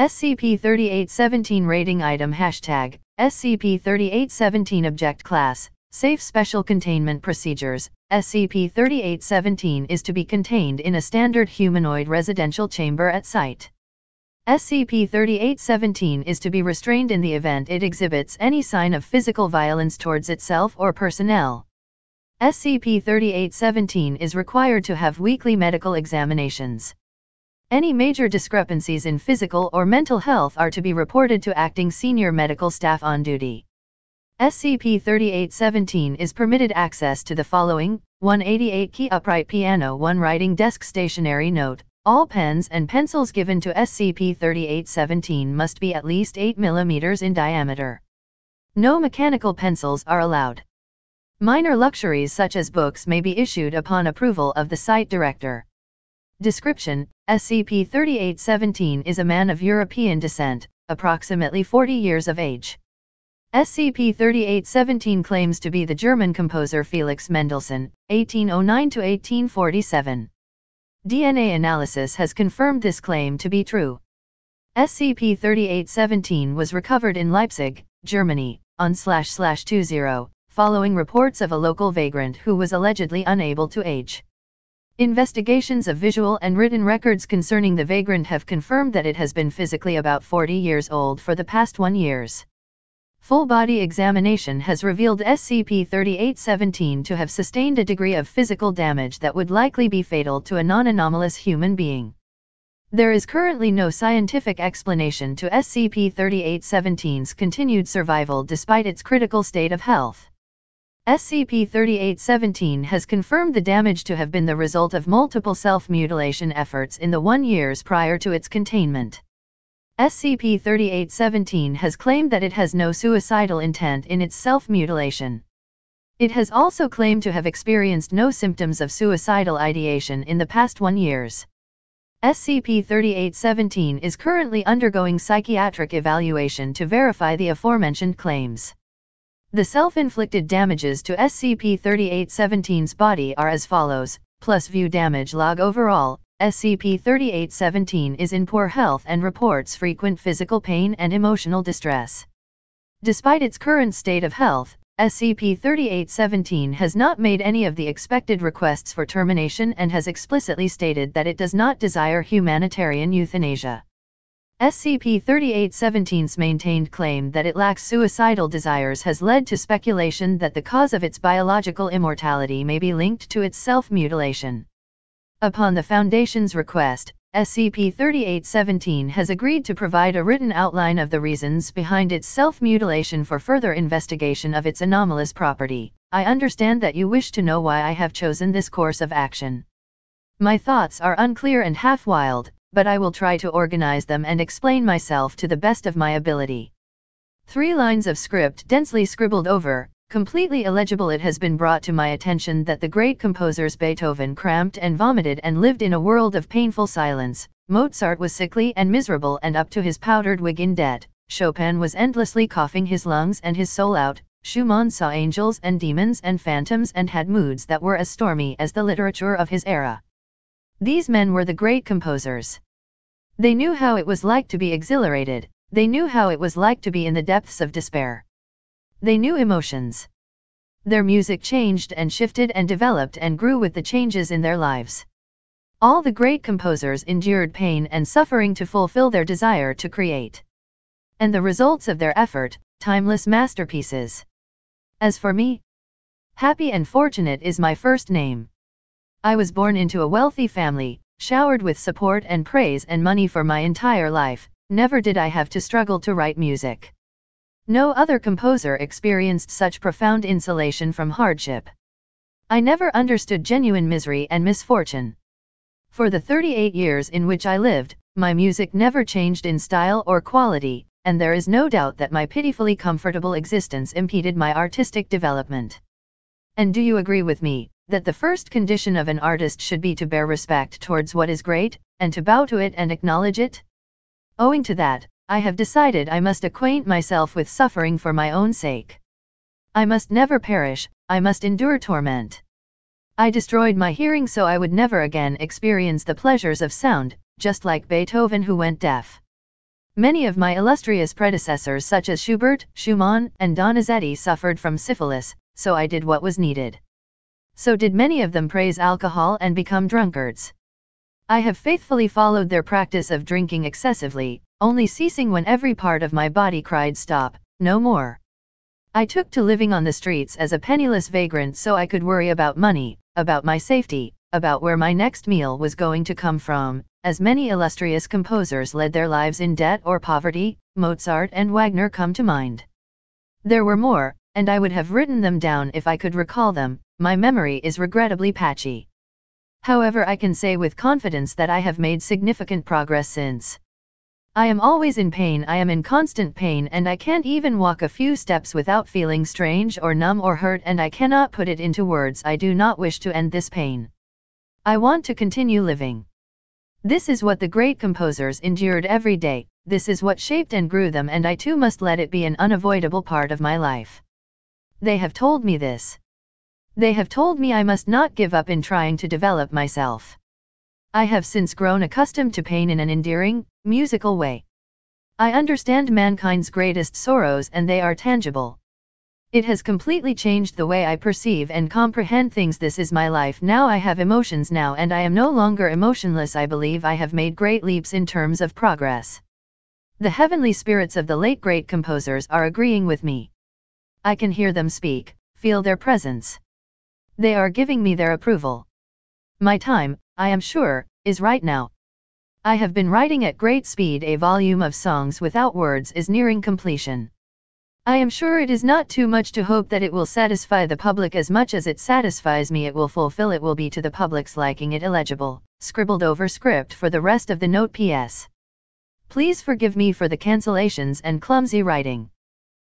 SCP-3817 Rating Item Hashtag SCP-3817 Object Class Safe Special Containment Procedures SCP-3817 is to be contained in a standard humanoid residential chamber at site. SCP-3817 is to be restrained in the event it exhibits any sign of physical violence towards itself or personnel. SCP-3817 is required to have weekly medical examinations. Any major discrepancies in physical or mental health are to be reported to acting senior medical staff on duty. SCP-3817 is permitted access to the following, 188 key upright piano 1 writing desk stationary note, all pens and pencils given to SCP-3817 must be at least 8 mm in diameter. No mechanical pencils are allowed. Minor luxuries such as books may be issued upon approval of the site director. Description SCP-3817 is a man of European descent, approximately 40 years of age. SCP-3817 claims to be the German composer Felix Mendelssohn, 1809-1847. DNA analysis has confirmed this claim to be true. SCP-3817 was recovered in Leipzig, Germany, on slash slash 20, following reports of a local vagrant who was allegedly unable to age. Investigations of visual and written records concerning the vagrant have confirmed that it has been physically about 40 years old for the past one years. Full body examination has revealed SCP-3817 to have sustained a degree of physical damage that would likely be fatal to a non-anomalous human being. There is currently no scientific explanation to SCP-3817's continued survival despite its critical state of health. SCP-3817 has confirmed the damage to have been the result of multiple self-mutilation efforts in the one years prior to its containment. SCP-3817 has claimed that it has no suicidal intent in its self-mutilation. It has also claimed to have experienced no symptoms of suicidal ideation in the past one years. SCP-3817 is currently undergoing psychiatric evaluation to verify the aforementioned claims. The self-inflicted damages to SCP-3817's body are as follows, plus view damage log overall, SCP-3817 is in poor health and reports frequent physical pain and emotional distress. Despite its current state of health, SCP-3817 has not made any of the expected requests for termination and has explicitly stated that it does not desire humanitarian euthanasia. SCP-3817's maintained claim that it lacks suicidal desires has led to speculation that the cause of its biological immortality may be linked to its self-mutilation. Upon the Foundation's request, SCP-3817 has agreed to provide a written outline of the reasons behind its self-mutilation for further investigation of its anomalous property. I understand that you wish to know why I have chosen this course of action. My thoughts are unclear and half-wild, but I will try to organize them and explain myself to the best of my ability. Three lines of script densely scribbled over, Completely illegible it has been brought to my attention that the great composers Beethoven cramped and vomited and lived in a world of painful silence, Mozart was sickly and miserable and up to his powdered wig in debt, Chopin was endlessly coughing his lungs and his soul out, Schumann saw angels and demons and phantoms and had moods that were as stormy as the literature of his era. These men were the great composers. They knew how it was like to be exhilarated, they knew how it was like to be in the depths of despair. They knew emotions. Their music changed and shifted and developed and grew with the changes in their lives. All the great composers endured pain and suffering to fulfill their desire to create. And the results of their effort, timeless masterpieces. As for me, happy and fortunate is my first name. I was born into a wealthy family, showered with support and praise and money for my entire life, never did I have to struggle to write music. No other composer experienced such profound insulation from hardship. I never understood genuine misery and misfortune. For the 38 years in which I lived, my music never changed in style or quality, and there is no doubt that my pitifully comfortable existence impeded my artistic development. And do you agree with me, that the first condition of an artist should be to bear respect towards what is great, and to bow to it and acknowledge it? Owing to that, I have decided I must acquaint myself with suffering for my own sake. I must never perish, I must endure torment. I destroyed my hearing so I would never again experience the pleasures of sound, just like Beethoven who went deaf. Many of my illustrious predecessors such as Schubert, Schumann, and Donizetti suffered from syphilis, so I did what was needed. So did many of them praise alcohol and become drunkards. I have faithfully followed their practice of drinking excessively, only ceasing when every part of my body cried stop, no more. I took to living on the streets as a penniless vagrant so I could worry about money, about my safety, about where my next meal was going to come from, as many illustrious composers led their lives in debt or poverty, Mozart and Wagner come to mind. There were more, and I would have written them down if I could recall them, my memory is regrettably patchy. However I can say with confidence that I have made significant progress since. I am always in pain I am in constant pain and I can't even walk a few steps without feeling strange or numb or hurt and I cannot put it into words I do not wish to end this pain. I want to continue living. This is what the great composers endured every day, this is what shaped and grew them and I too must let it be an unavoidable part of my life. They have told me this. They have told me I must not give up in trying to develop myself. I have since grown accustomed to pain in an endearing, musical way. I understand mankind's greatest sorrows and they are tangible. It has completely changed the way I perceive and comprehend things. This is my life now. I have emotions now and I am no longer emotionless. I believe I have made great leaps in terms of progress. The heavenly spirits of the late great composers are agreeing with me. I can hear them speak, feel their presence. They are giving me their approval. My time, I am sure, is right now. I have been writing at great speed a volume of songs without words is nearing completion. I am sure it is not too much to hope that it will satisfy the public as much as it satisfies me it will fulfill it will be to the public's liking it illegible, scribbled over script for the rest of the note PS. Please forgive me for the cancellations and clumsy writing.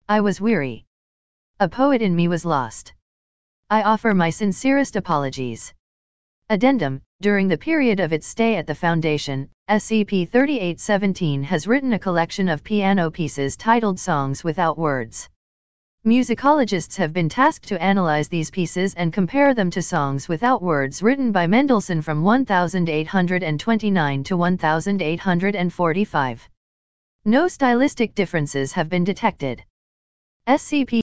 I was weary. A poet in me was lost. I offer my sincerest apologies. Addendum During the period of its stay at the Foundation, SCP-3817 has written a collection of piano pieces titled Songs Without Words. Musicologists have been tasked to analyze these pieces and compare them to songs without words written by Mendelssohn from 1829 to 1845. No stylistic differences have been detected. SCP